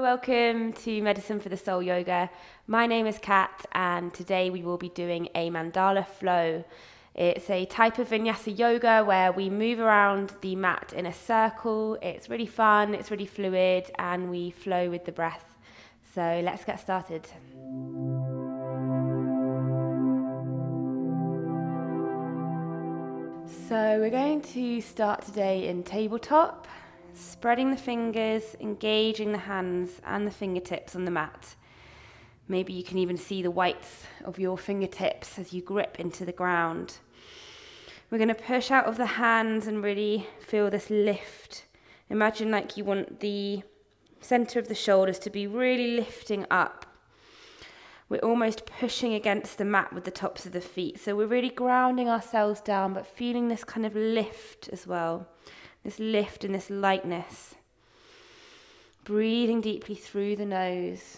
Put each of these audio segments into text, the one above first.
welcome to Medicine for the Soul Yoga. My name is Cat, and today we will be doing a mandala flow. It's a type of vinyasa yoga where we move around the mat in a circle. It's really fun, it's really fluid, and we flow with the breath. So let's get started. So we're going to start today in tabletop spreading the fingers, engaging the hands and the fingertips on the mat. Maybe you can even see the whites of your fingertips as you grip into the ground. We're going to push out of the hands and really feel this lift. Imagine like you want the center of the shoulders to be really lifting up. We're almost pushing against the mat with the tops of the feet. So we're really grounding ourselves down, but feeling this kind of lift as well this lift and this lightness. Breathing deeply through the nose.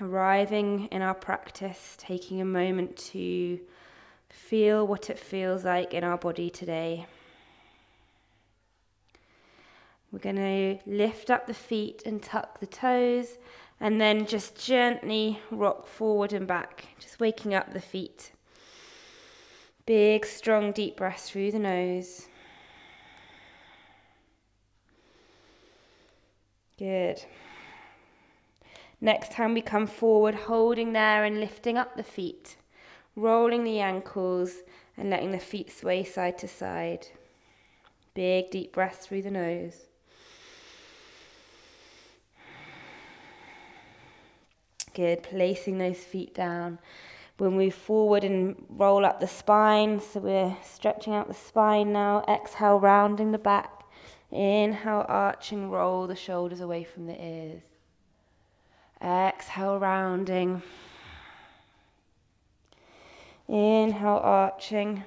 Arriving in our practice, taking a moment to feel what it feels like in our body today. We're going to lift up the feet and tuck the toes, and then just gently rock forward and back, just waking up the feet. Big, strong, deep breaths through the nose. Good. Next time we come forward, holding there and lifting up the feet, rolling the ankles and letting the feet sway side to side. Big, deep breaths through the nose. Good. Placing those feet down We'll move forward and roll up the spine. So we're stretching out the spine now. Exhale, rounding the back. Inhale, arching, roll the shoulders away from the ears. Exhale, rounding. Inhale, arching.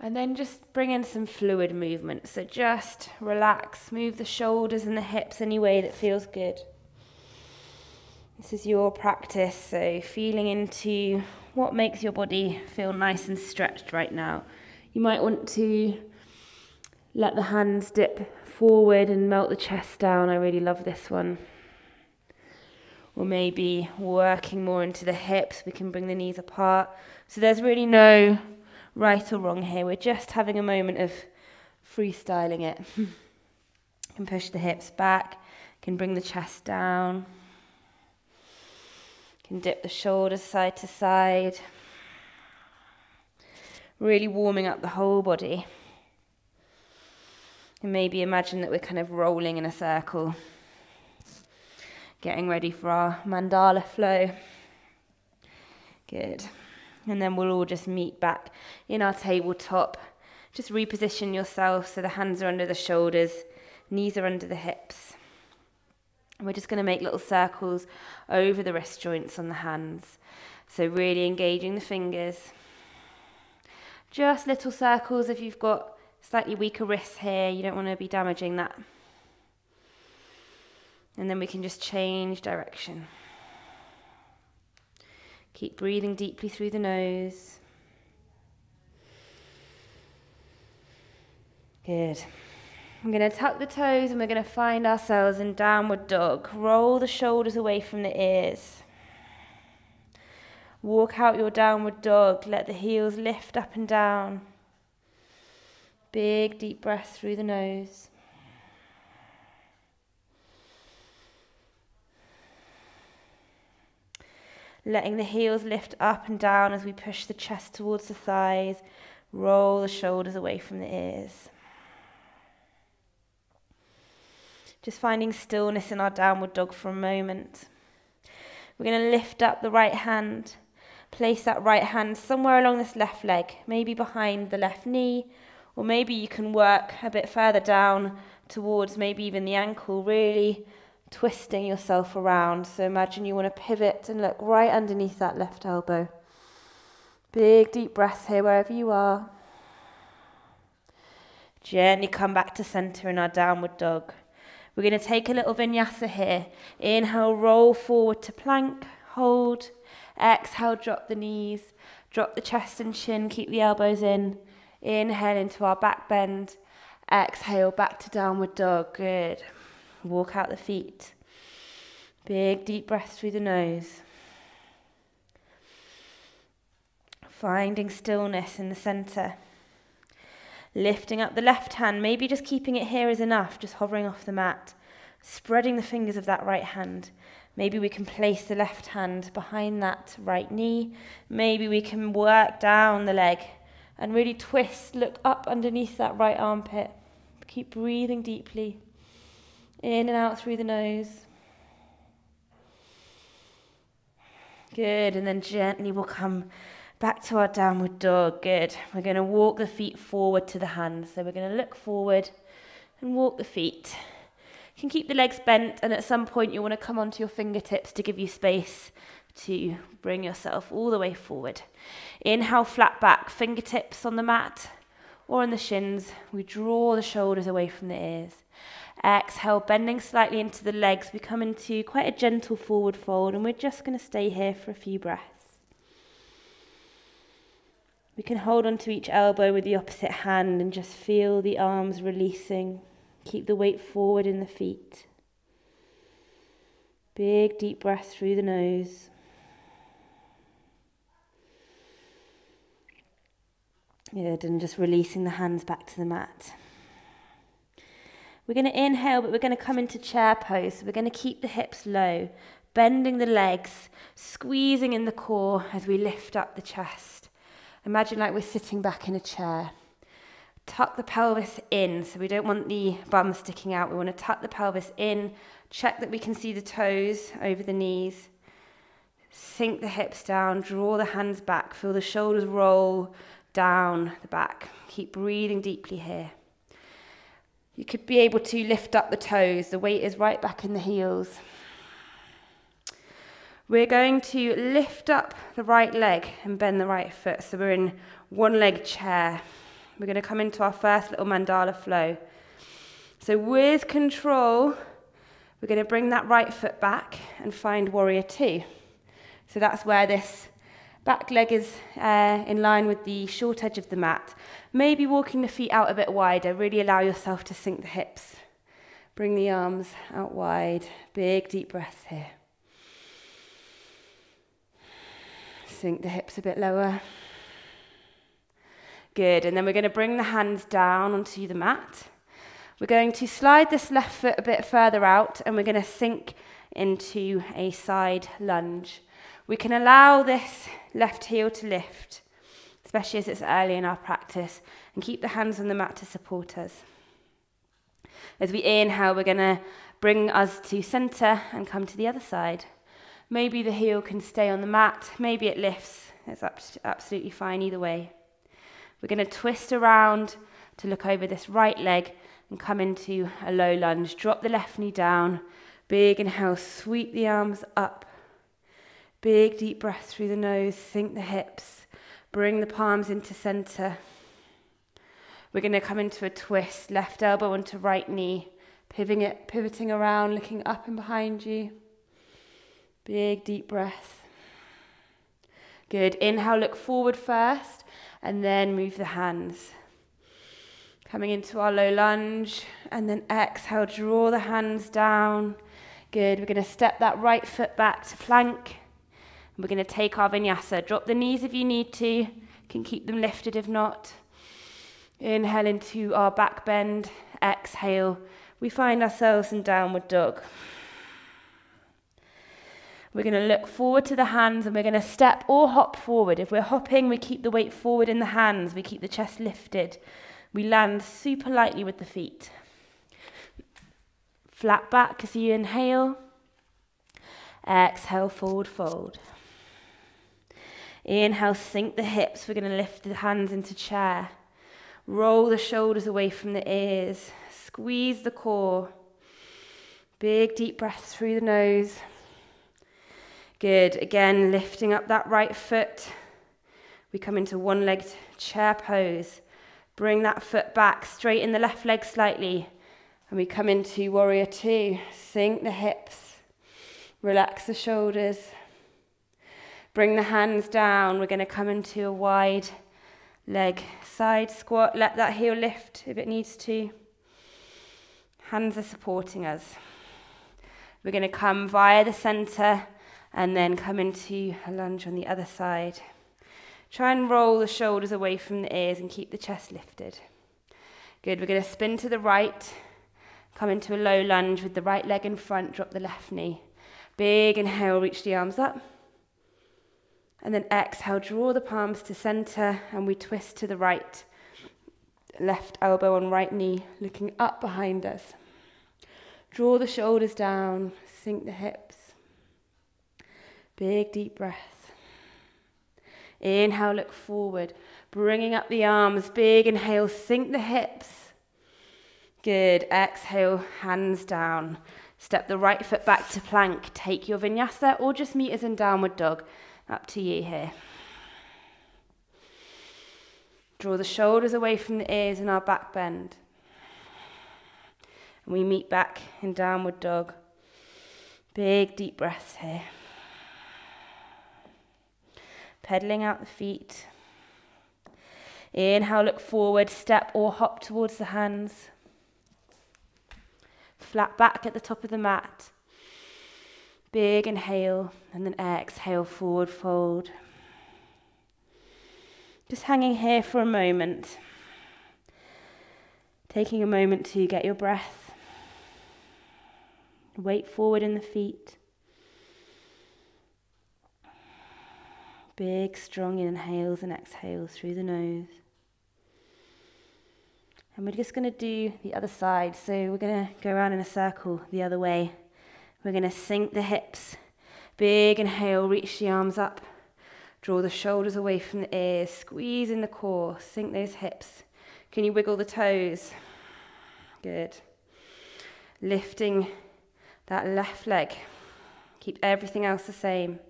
And then just bring in some fluid movement. So just relax, move the shoulders and the hips any way that feels good. This is your practice, so feeling into what makes your body feel nice and stretched right now. You might want to let the hands dip forward and melt the chest down. I really love this one. Or maybe working more into the hips, we can bring the knees apart. So there's really no right or wrong here. We're just having a moment of freestyling it. can push the hips back, can bring the chest down. Can dip the shoulders side to side. Really warming up the whole body. And maybe imagine that we're kind of rolling in a circle. Getting ready for our mandala flow. Good. And then we'll all just meet back in our tabletop. Just reposition yourself so the hands are under the shoulders, knees are under the hips. We're just going to make little circles over the wrist joints on the hands. So really engaging the fingers. Just little circles if you've got slightly weaker wrists here, you don't want to be damaging that. And then we can just change direction. Keep breathing deeply through the nose. Good. I'm going to tuck the toes and we're going to find ourselves in downward dog. Roll the shoulders away from the ears. Walk out your downward dog. Let the heels lift up and down. Big deep breath through the nose. Letting the heels lift up and down as we push the chest towards the thighs. Roll the shoulders away from the ears. Just finding stillness in our downward dog for a moment. We're going to lift up the right hand. Place that right hand somewhere along this left leg, maybe behind the left knee, or maybe you can work a bit further down towards maybe even the ankle, really twisting yourself around. So imagine you want to pivot and look right underneath that left elbow. Big deep breaths here wherever you are. Gently come back to center in our downward dog. We're going to take a little vinyasa here. Inhale, roll forward to plank, hold. Exhale, drop the knees, drop the chest and chin, keep the elbows in. Inhale into our back bend. Exhale back to downward dog. Good. Walk out the feet. Big deep breath through the nose. Finding stillness in the center. Lifting up the left hand, maybe just keeping it here is enough, just hovering off the mat. Spreading the fingers of that right hand. Maybe we can place the left hand behind that right knee. Maybe we can work down the leg and really twist, look up underneath that right armpit. Keep breathing deeply. In and out through the nose. Good, and then gently we'll come back to our downward dog. Good. We're going to walk the feet forward to the hands. So we're going to look forward and walk the feet. You can keep the legs bent, and at some point you want to come onto your fingertips to give you space to bring yourself all the way forward. Inhale, flat back, fingertips on the mat or on the shins. We draw the shoulders away from the ears. Exhale, bending slightly into the legs. We come into quite a gentle forward fold, and we're just going to stay here for a few breaths. We can hold onto each elbow with the opposite hand and just feel the arms releasing. Keep the weight forward in the feet. Big deep breath through the nose. Good, and just releasing the hands back to the mat. We're going to inhale, but we're going to come into chair pose. We're going to keep the hips low, bending the legs, squeezing in the core as we lift up the chest. Imagine like we're sitting back in a chair. Tuck the pelvis in, so we don't want the bum sticking out. We want to tuck the pelvis in, check that we can see the toes over the knees. Sink the hips down, draw the hands back, feel the shoulders roll down the back. Keep breathing deeply here. You could be able to lift up the toes. The weight is right back in the heels. We're going to lift up the right leg and bend the right foot. So we're in one leg chair. We're going to come into our first little mandala flow. So with control, we're going to bring that right foot back and find warrior two. So that's where this Back leg is uh, in line with the short edge of the mat. Maybe walking the feet out a bit wider. Really allow yourself to sink the hips. Bring the arms out wide. Big deep breaths here. Sink the hips a bit lower. Good. And then we're going to bring the hands down onto the mat. We're going to slide this left foot a bit further out and we're going to sink into a side lunge. We can allow this left heel to lift, especially as it's early in our practice, and keep the hands on the mat to support us. As we inhale, we're going to bring us to center and come to the other side. Maybe the heel can stay on the mat, maybe it lifts. It's absolutely fine either way. We're going to twist around to look over this right leg and come into a low lunge. Drop the left knee down. Big inhale, sweep the arms up Big deep breath through the nose, sink the hips, bring the palms into center. We're going to come into a twist, left elbow onto right knee, pivoting it, pivoting around, looking up and behind you. Big deep breath. Good. Inhale, look forward first, and then move the hands. Coming into our low lunge, and then exhale, draw the hands down. Good. We're going to step that right foot back to plank. And we're going to take our vinyasa. Drop the knees if you need to. You can keep them lifted if not. Inhale into our back bend. Exhale. We find ourselves in downward dog. We're going to look forward to the hands and we're going to step or hop forward. If we're hopping, we keep the weight forward in the hands. We keep the chest lifted. We land super lightly with the feet. Flat back as you inhale. Exhale, forward fold. Inhale, sink the hips. We're going to lift the hands into chair. Roll the shoulders away from the ears. Squeeze the core. Big deep breaths through the nose. Good. Again, lifting up that right foot. We come into one legged chair pose. Bring that foot back, straighten the left leg slightly. And we come into warrior two. Sink the hips. Relax the shoulders. Bring the hands down. We're going to come into a wide leg Side squat, let that heel lift if it needs to. Hands are supporting us. We're going to come via the center and then come into a lunge on the other side. Try and roll the shoulders away from the ears and keep the chest lifted. Good. We're going to spin to the right, come into a low lunge with the right leg in front, drop the left knee. Big inhale, reach the arms up. And then exhale, draw the palms to center and we twist to the right. Left elbow on right knee, looking up behind us. Draw the shoulders down, sink the hips. Big deep breath. Inhale, look forward, bringing up the arms. Big inhale, sink the hips. Good. Exhale, hands down. Step the right foot back to plank. Take your vinyasa or just meet us in downward dog. Up to you here. Draw the shoulders away from the ears and our back bend. And we meet back in downward dog. Big deep breaths here. Pedaling out the feet. Inhale, look forward, step or hop towards the hands. Flat back at the top of the mat. Big inhale, and then exhale, forward fold. Just hanging here for a moment. Taking a moment to get your breath. Weight forward in the feet. Big, strong inhales and exhales through the nose. And we're just going to do the other side. So we're going to go around in a circle the other way. We're going to sink the hips. Big inhale, reach the arms up. Draw the shoulders away from the ears. Squeeze in the core. Sink those hips. Can you wiggle the toes? Good. Lifting that left leg. Keep everything else the same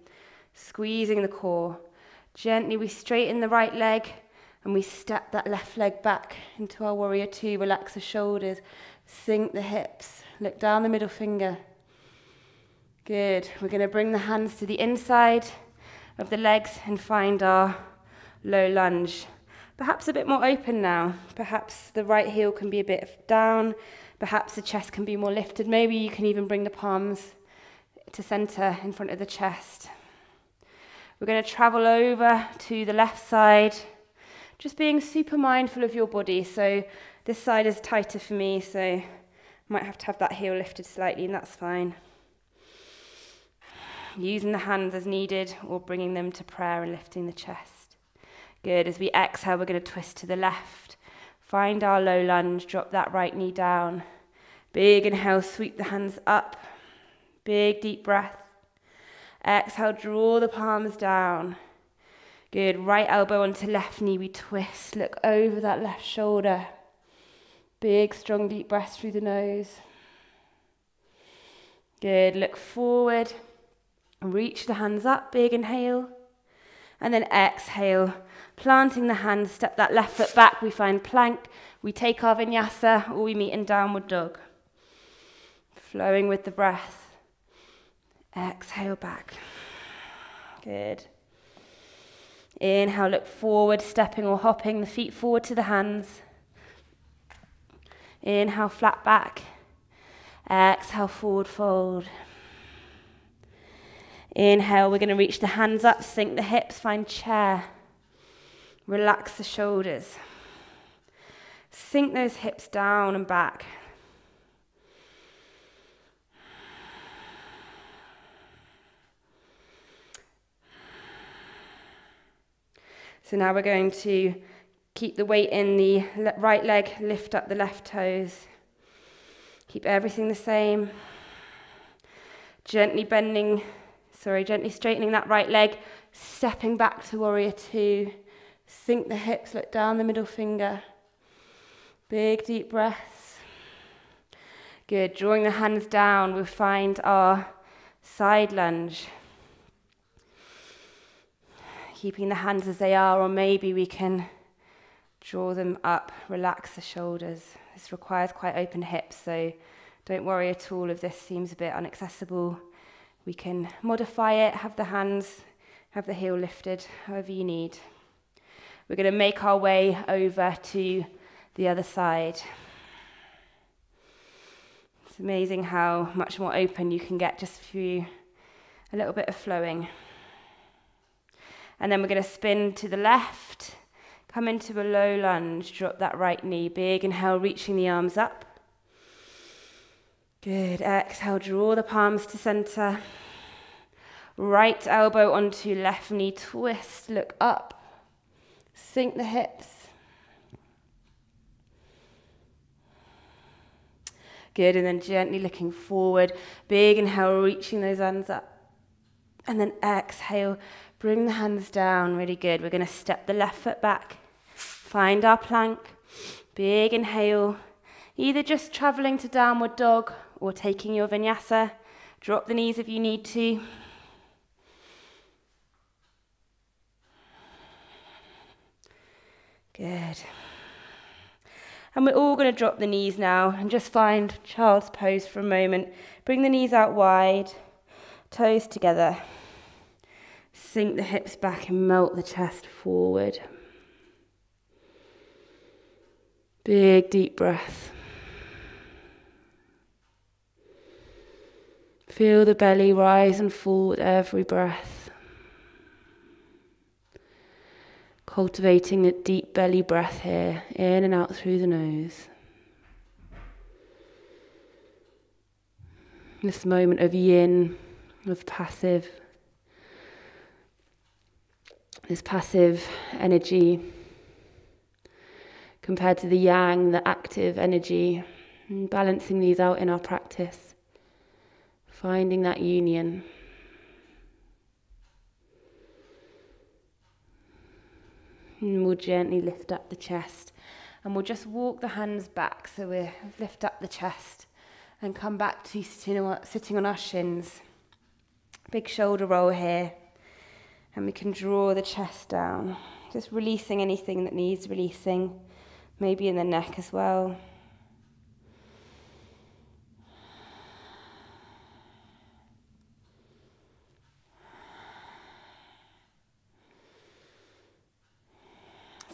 squeezing the core. Gently, we straighten the right leg and we step that left leg back into our warrior two. Relax the shoulders, sink the hips, look down the middle finger. Good. We're going to bring the hands to the inside of the legs and find our low lunge. Perhaps a bit more open now. Perhaps the right heel can be a bit down. Perhaps the chest can be more lifted. Maybe you can even bring the palms to center in front of the chest. We're going to travel over to the left side, just being super mindful of your body. So this side is tighter for me, so I might have to have that heel lifted slightly, and that's fine. Using the hands as needed or bringing them to prayer and lifting the chest. Good. As we exhale, we're going to twist to the left. Find our low lunge, drop that right knee down. Big inhale, sweep the hands up. Big deep breath. Exhale, draw the palms down. Good. Right elbow onto left knee. We twist. Look over that left shoulder. Big, strong, deep breath through the nose. Good. Look forward. Reach the hands up. Big inhale. And then exhale. Planting the hands. Step that left foot back. We find plank. We take our vinyasa or we meet in downward dog. Flowing with the breath. Exhale back. Good. Inhale, look forward, stepping or hopping the feet forward to the hands. Inhale, flat back. Exhale, forward fold. Inhale, we're going to reach the hands up, sink the hips, find chair. Relax the shoulders. Sink those hips down and back. So now we're going to keep the weight in the right leg, lift up the left toes. Keep everything the same. Gently bending, sorry, gently straightening that right leg, stepping back to warrior two. Sink the hips, look down the middle finger. Big deep breaths. Good. Drawing the hands down, we'll find our side lunge keeping the hands as they are, or maybe we can draw them up, relax the shoulders. This requires quite open hips, so don't worry at all if this seems a bit inaccessible. We can modify it, have the hands, have the heel lifted, however you need. We're going to make our way over to the other side. It's amazing how much more open you can get just through a little bit of flowing. And then we're going to spin to the left, come into a low lunge, drop that right knee, big inhale, reaching the arms up. Good, exhale, draw the palms to center. Right elbow onto left knee, twist, look up. Sink the hips. Good, and then gently looking forward. Big inhale, reaching those hands up. And then exhale, bring the hands down. Really good. We're going to step the left foot back. Find our plank. Big inhale. Either just traveling to downward dog or taking your vinyasa. Drop the knees if you need to. Good. And we're all going to drop the knees now and just find child's pose for a moment. Bring the knees out wide, toes together. Sink the hips back and melt the chest forward. Big deep breath. Feel the belly rise and fall with every breath. Cultivating a deep belly breath here, in and out through the nose. This moment of yin, of passive, this passive energy compared to the yang, the active energy, and balancing these out in our practice, finding that union. And we'll gently lift up the chest. And we'll just walk the hands back. So we lift up the chest and come back to sitting on, our shins. Big shoulder roll here. And we can draw the chest down. Just releasing anything that needs releasing. Maybe in the neck as well.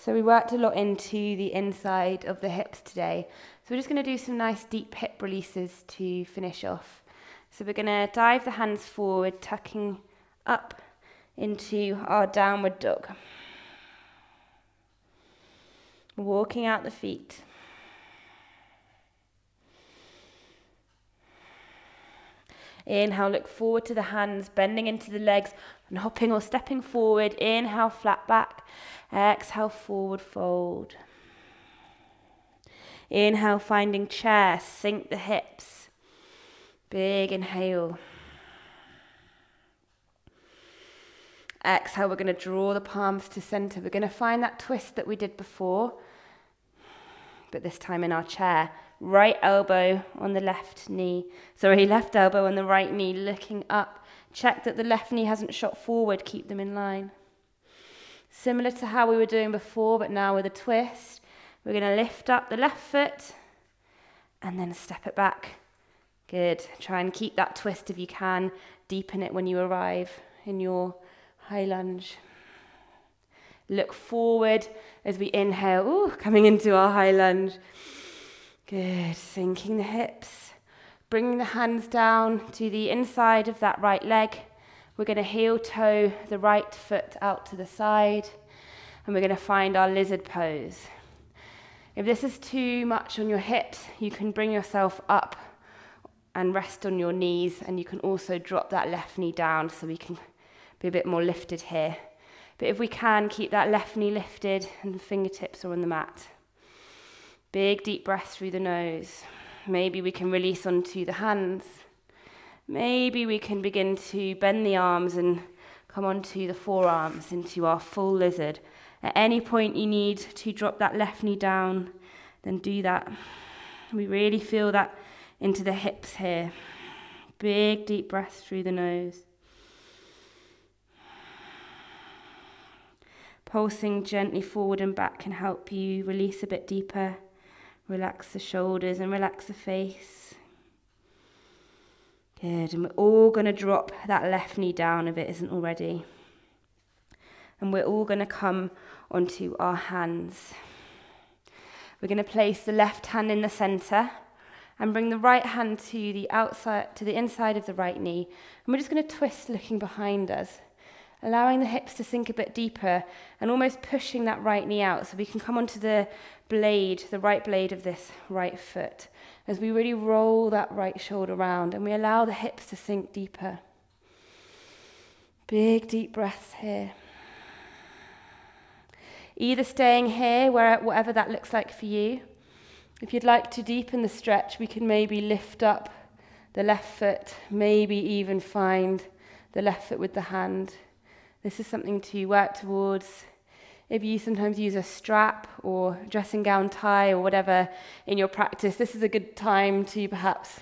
So we worked a lot into the inside of the hips today. So we're just going to do some nice deep hip releases to finish off. So we're going to dive the hands forward, tucking up into our downward dog. Walking out the feet. Inhale, look forward to the hands, bending into the legs and hopping or stepping forward. Inhale, flat back. Exhale, forward fold. Inhale, finding chair, sink the hips. Big inhale. Exhale, we're going to draw the palms to center. We're going to find that twist that we did before, but this time in our chair. Right elbow on the left knee. Sorry, left elbow on the right knee, looking up. Check that the left knee hasn't shot forward. Keep them in line. Similar to how we were doing before, but now with a twist. We're going to lift up the left foot and then step it back. Good. Try and keep that twist if you can. Deepen it when you arrive in your high lunge. Look forward as we inhale. Ooh, coming into our high lunge. Good. Sinking the hips. Bringing the hands down to the inside of that right leg. We're going to heel toe the right foot out to the side and we're going to find our lizard pose. If this is too much on your hips, you can bring yourself up and rest on your knees and you can also drop that left knee down so we can be a bit more lifted here. But if we can, keep that left knee lifted and the fingertips are on the mat. Big deep breath through the nose. Maybe we can release onto the hands. Maybe we can begin to bend the arms and come onto the forearms into our full lizard. At any point you need to drop that left knee down, then do that. We really feel that into the hips here. Big deep breath through the nose. Pulsing gently forward and back can help you release a bit deeper. Relax the shoulders and relax the face. Good, and we're all going to drop that left knee down if it isn't already. And we're all going to come onto our hands. We're going to place the left hand in the center and bring the right hand to the outside to the inside of the right knee. And we're just going to twist looking behind us, allowing the hips to sink a bit deeper and almost pushing that right knee out so we can come onto the blade, the right blade of this right foot as we really roll that right shoulder round and we allow the hips to sink deeper. Big deep breaths here. Either staying here, where, whatever that looks like for you, if you'd like to deepen the stretch, we can maybe lift up the left foot, maybe even find the left foot with the hand. This is something to work towards. If you sometimes use a strap or dressing gown tie or whatever in your practice, this is a good time to perhaps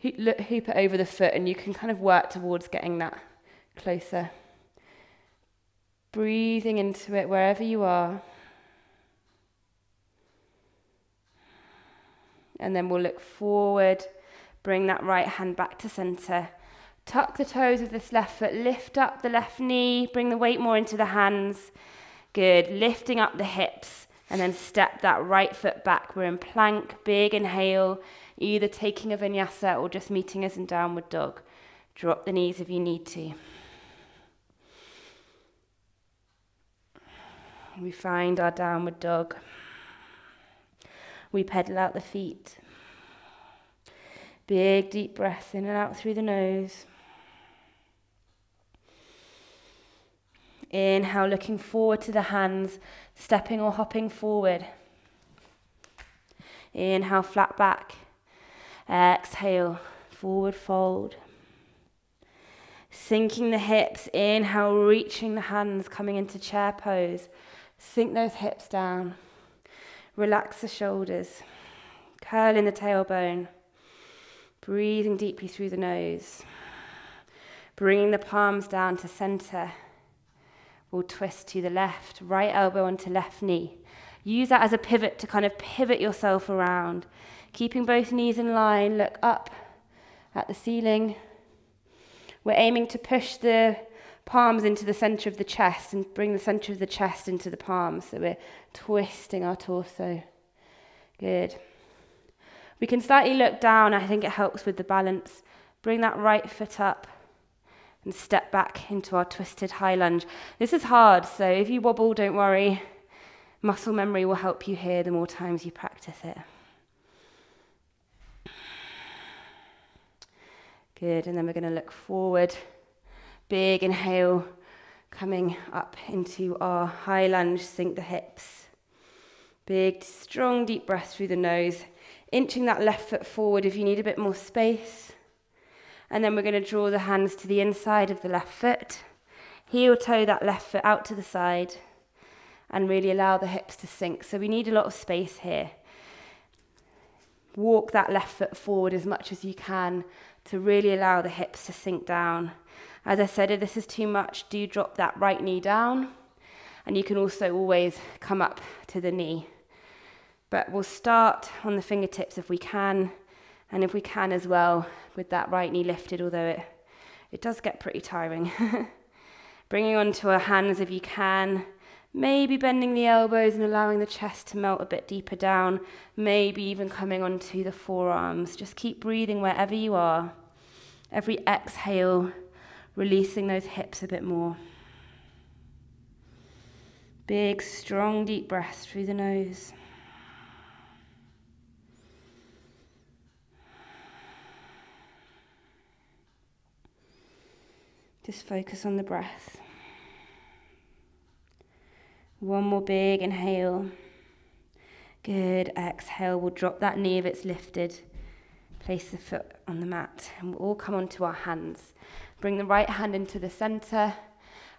hoop it over the foot and you can kind of work towards getting that closer. Breathing into it wherever you are. And then we'll look forward, bring that right hand back to center. Tuck the toes of this left foot, lift up the left knee, bring the weight more into the hands. Good, lifting up the hips and then step that right foot back. We're in plank, big inhale, either taking a vinyasa or just meeting us in downward dog. Drop the knees if you need to. We find our downward dog. We pedal out the feet. Big deep breaths in and out through the nose. Inhale, looking forward to the hands, stepping or hopping forward. Inhale, flat back. Exhale, forward fold. Sinking the hips. Inhale, reaching the hands, coming into chair pose. Sink those hips down. Relax the shoulders, curling the tailbone, breathing deeply through the nose, bringing the palms down to center. We'll twist to the left, right elbow onto left knee. Use that as a pivot to kind of pivot yourself around, keeping both knees in line. Look up at the ceiling. We're aiming to push the palms into the center of the chest and bring the center of the chest into the palms. So we're twisting our torso. Good. We can slightly look down. I think it helps with the balance. Bring that right foot up and step back into our twisted high lunge. This is hard, so if you wobble, don't worry. Muscle memory will help you here the more times you practice it. Good, and then we're going to look forward. Big inhale, coming up into our high lunge, sink the hips. Big, strong, deep breath through the nose, inching that left foot forward if you need a bit more space. And then we're going to draw the hands to the inside of the left foot, heel toe that left foot out to the side, and really allow the hips to sink. So we need a lot of space here. Walk that left foot forward as much as you can to really allow the hips to sink down as I said, if this is too much, do drop that right knee down. And you can also always come up to the knee. But we'll start on the fingertips if we can, and if we can as well, with that right knee lifted, although it, it does get pretty tiring. Bringing onto our hands if you can, maybe bending the elbows and allowing the chest to melt a bit deeper down, maybe even coming onto the forearms. Just keep breathing wherever you are. Every exhale, releasing those hips a bit more. Big, strong, deep breaths through the nose. Just focus on the breath. One more big inhale. Good. Exhale. We'll drop that knee if it's lifted. Place the foot on the mat, and we'll all come onto our hands. Bring the right hand into the center.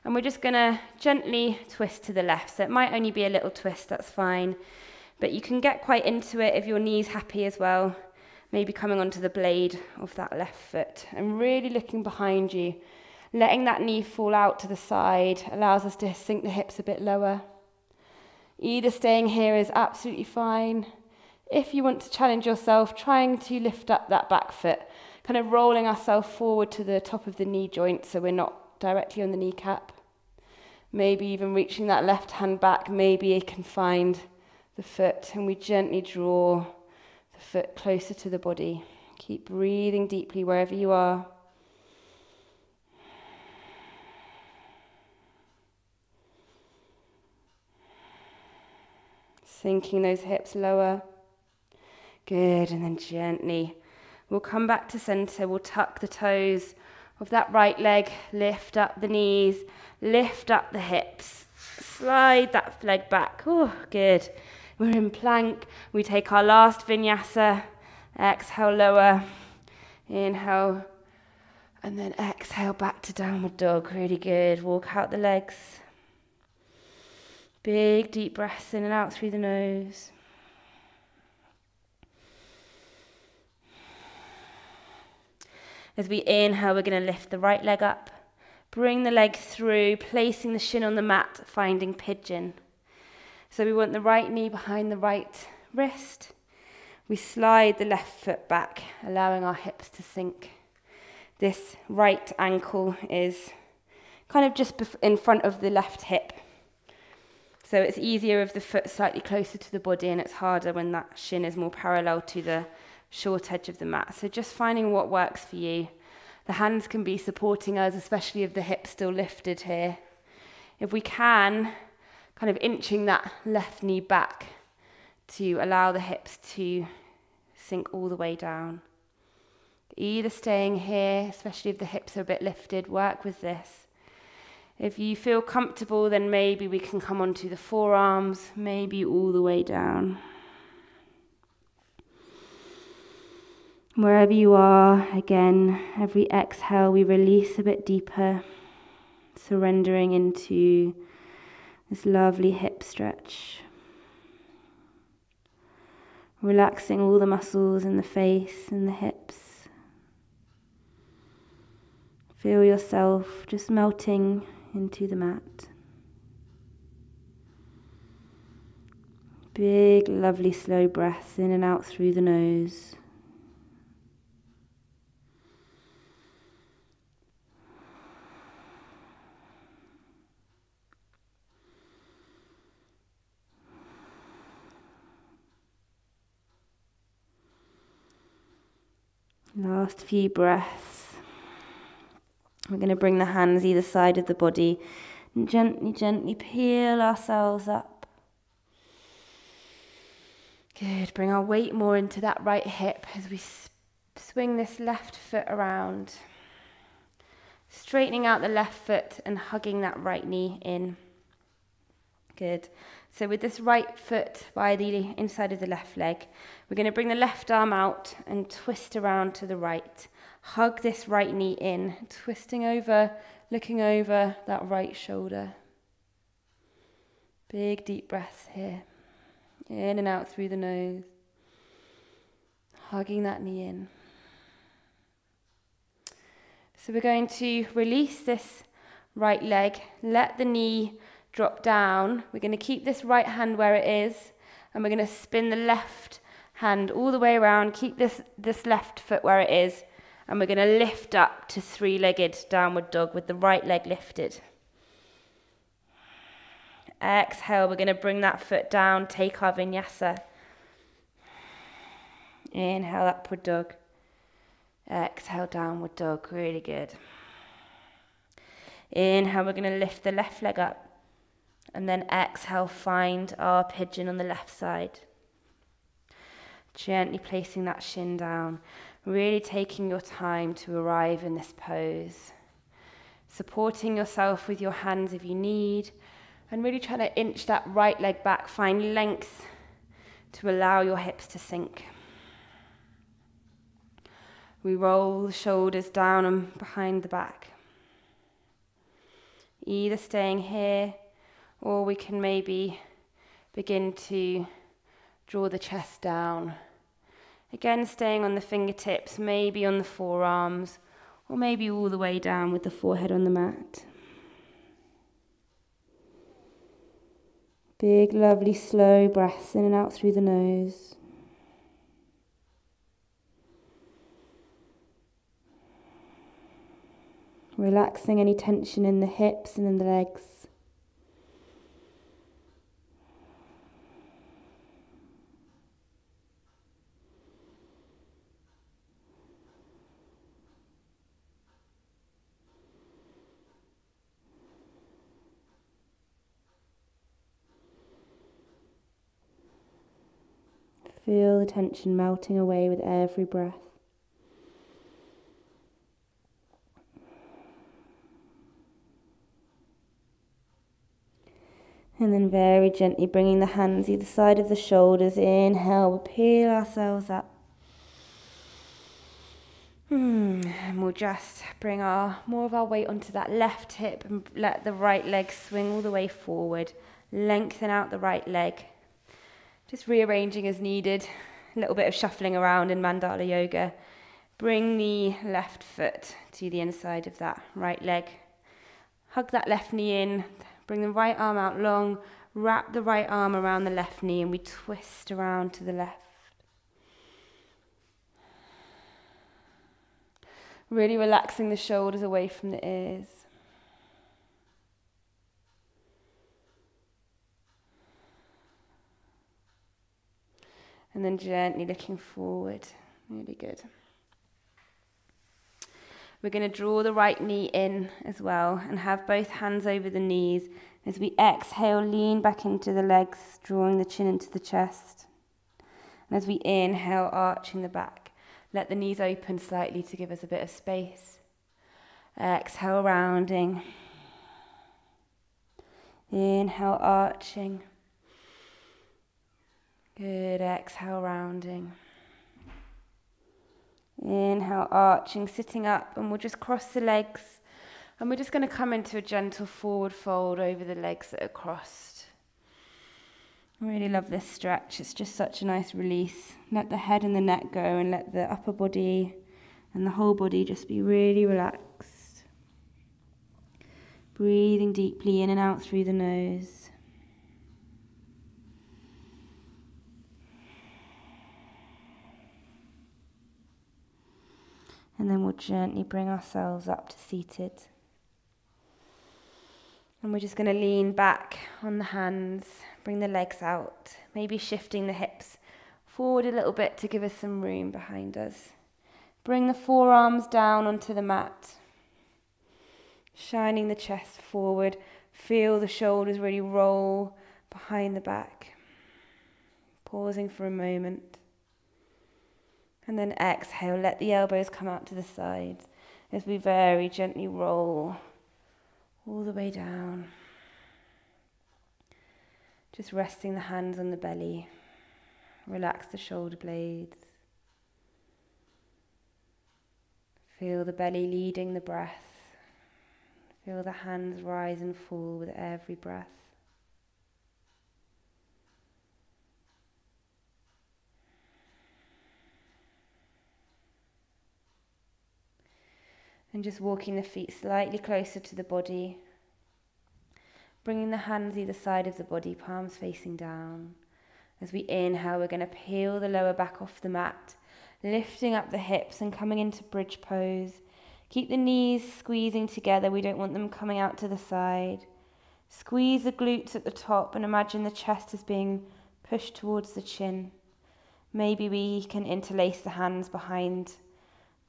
And we're just going to gently twist to the left. So it might only be a little twist, that's fine. But you can get quite into it if your knee's happy as well. Maybe coming onto the blade of that left foot and really looking behind you. Letting that knee fall out to the side allows us to sink the hips a bit lower. Either staying here is absolutely fine. If you want to challenge yourself, trying to lift up that back foot kind of rolling ourselves forward to the top of the knee joint so we're not directly on the kneecap. Maybe even reaching that left hand back, maybe you can find the foot and we gently draw the foot closer to the body. Keep breathing deeply wherever you are. Sinking those hips lower. Good, and then gently. We'll come back to center. We'll tuck the toes of that right leg, lift up the knees, lift up the hips, slide that leg back. Oh, good. We're in plank. We take our last vinyasa. Exhale, lower. Inhale. And then exhale back to downward dog. Really good. Walk out the legs. Big deep breaths in and out through the nose. As we inhale, we're going to lift the right leg up. Bring the leg through, placing the shin on the mat, finding pigeon. So we want the right knee behind the right wrist. We slide the left foot back, allowing our hips to sink. This right ankle is kind of just in front of the left hip. So it's easier if the foot slightly closer to the body and it's harder when that shin is more parallel to the short edge of the mat. So just finding what works for you. The hands can be supporting us, especially if the hip's still lifted here. If we can, kind of inching that left knee back to allow the hips to sink all the way down. Either staying here, especially if the hips are a bit lifted, work with this. If you feel comfortable, then maybe we can come onto the forearms, maybe all the way down. Wherever you are, again, every exhale we release a bit deeper, surrendering into this lovely hip stretch. Relaxing all the muscles in the face and the hips. Feel yourself just melting into the mat. Big, lovely, slow breaths in and out through the nose. Last few breaths. We're going to bring the hands either side of the body and gently, gently peel ourselves up. Good. Bring our weight more into that right hip as we swing this left foot around. Straightening out the left foot and hugging that right knee in. Good. So with this right foot by the inside of the left leg, we're going to bring the left arm out and twist around to the right. Hug this right knee in, twisting over, looking over that right shoulder. Big deep breaths here. In and out through the nose. Hugging that knee in. So we're going to release this right leg, let the knee drop down. We're going to keep this right hand where it is, and we're going to spin the left hand all the way around, keep this, this left foot where it is, and we're going to lift up to three-legged downward dog with the right leg lifted. Exhale, we're going to bring that foot down, take our vinyasa. Inhale, upward dog. Exhale, downward dog. Really good. Inhale, we're going to lift the left leg up. And then exhale, find our pigeon on the left side. Gently placing that shin down, really taking your time to arrive in this pose. Supporting yourself with your hands if you need, and really trying to inch that right leg back, find length to allow your hips to sink. We roll the shoulders down and behind the back. Either staying here or we can maybe begin to draw the chest down. Again, staying on the fingertips, maybe on the forearms, or maybe all the way down with the forehead on the mat. Big, lovely, slow breaths in and out through the nose. Relaxing any tension in the hips and in the legs. Feel the tension melting away with every breath. And then very gently bringing the hands either side of the shoulders. Inhale, we'll peel ourselves up. Hmm. And we'll just bring our more of our weight onto that left hip and let the right leg swing all the way forward. Lengthen out the right leg. Just rearranging as needed. A little bit of shuffling around in Mandala Yoga. Bring the left foot to the inside of that right leg. Hug that left knee in, Bring the right arm out long, wrap the right arm around the left knee, and we twist around to the left. Really relaxing the shoulders away from the ears. And then gently looking forward. Really good. We're going to draw the right knee in as well and have both hands over the knees. As we exhale, lean back into the legs, drawing the chin into the chest. And as we inhale, arching the back, let the knees open slightly to give us a bit of space. Exhale, rounding. Inhale, arching. Good. Exhale, rounding. Inhale, arching, sitting up, and we'll just cross the legs. And we're just going to come into a gentle forward fold over the legs that are crossed. I really love this stretch. It's just such a nice release. Let the head and the neck go, and let the upper body and the whole body just be really relaxed. Breathing deeply in and out through the nose. And then we'll gently bring ourselves up to seated. And we're just going to lean back on the hands, bring the legs out, maybe shifting the hips forward a little bit to give us some room behind us. Bring the forearms down onto the mat, shining the chest forward. Feel the shoulders really roll behind the back. Pausing for a moment. And then exhale, let the elbows come out to the sides as we very gently roll all the way down. Just resting the hands on the belly. Relax the shoulder blades. Feel the belly leading the breath. Feel the hands rise and fall with every breath. And just walking the feet slightly closer to the body. Bringing the hands either side of the body, palms facing down. As we inhale, we're going to peel the lower back off the mat, lifting up the hips and coming into bridge pose. Keep the knees squeezing together, we don't want them coming out to the side. Squeeze the glutes at the top and imagine the chest is being pushed towards the chin. Maybe we can interlace the hands behind,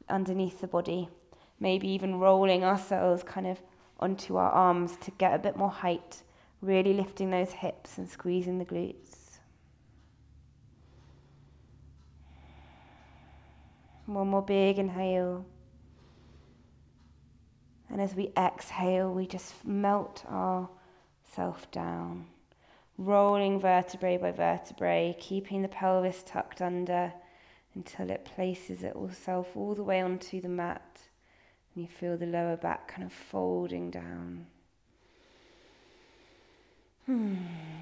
underneath the body maybe even rolling ourselves kind of onto our arms to get a bit more height, really lifting those hips and squeezing the glutes. One more big inhale. And as we exhale, we just melt ourself down, rolling vertebrae by vertebrae, keeping the pelvis tucked under until it places itself all the way onto the mat. And you feel the lower back kind of folding down. Hmm.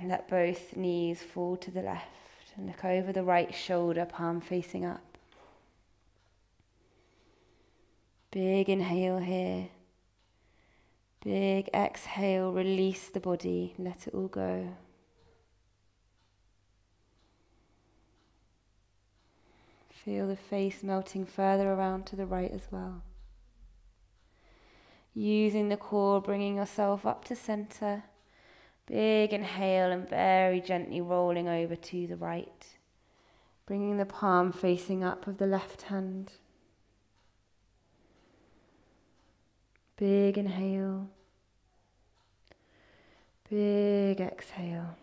Let both knees fall to the left and look over the right shoulder, palm facing up. Big inhale here. Big exhale, release the body, let it all go. Feel the face melting further around to the right as well. Using the core, bringing yourself up to center. Big inhale and very gently rolling over to the right. Bringing the palm facing up of the left hand. Big inhale. Big exhale.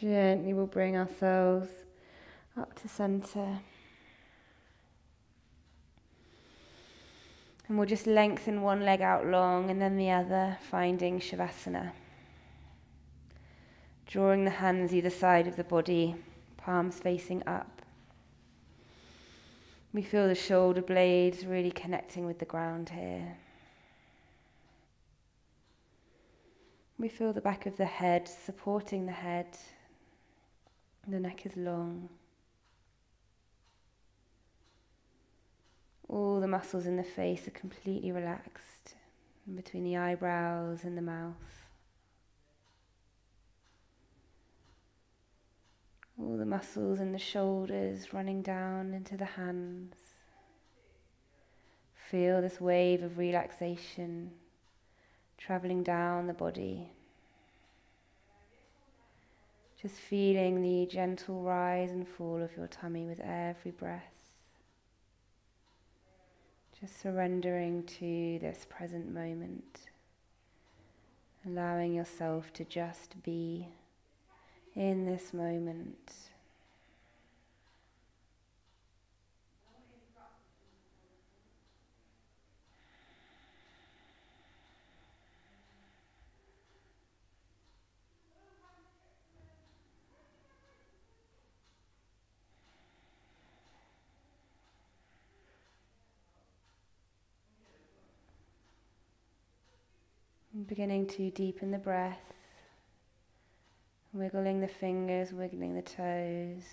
Gently we'll bring ourselves up to center. And we'll just lengthen one leg out long and then the other, finding Shavasana. Drawing the hands either side of the body, palms facing up. We feel the shoulder blades really connecting with the ground here. We feel the back of the head supporting the head. The neck is long. All the muscles in the face are completely relaxed between the eyebrows and the mouth. All the muscles in the shoulders running down into the hands. Feel this wave of relaxation traveling down the body. Just feeling the gentle rise and fall of your tummy with every breath. Just surrendering to this present moment, allowing yourself to just be in this moment. Beginning to deepen the breath, wiggling the fingers, wiggling the toes.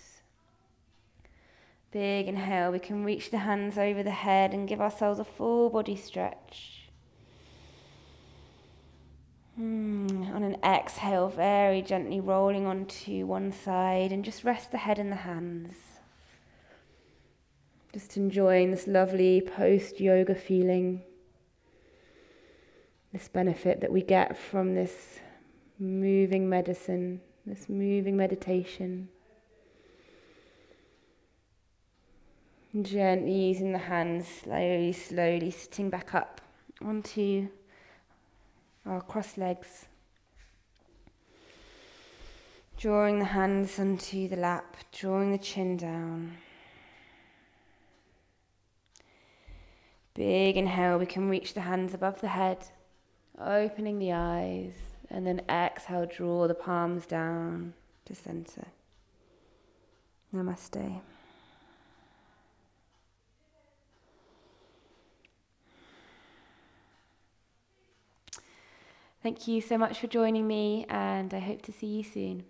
Big inhale, we can reach the hands over the head and give ourselves a full body stretch. Mm, on an exhale, very gently rolling onto one side and just rest the head in the hands. Just enjoying this lovely post yoga feeling this benefit that we get from this moving medicine, this moving meditation. Gently using the hands, slowly, slowly sitting back up onto our cross legs. Drawing the hands onto the lap, drawing the chin down. Big inhale, we can reach the hands above the head. Opening the eyes and then exhale, draw the palms down to center. Namaste. Thank you so much for joining me, and I hope to see you soon.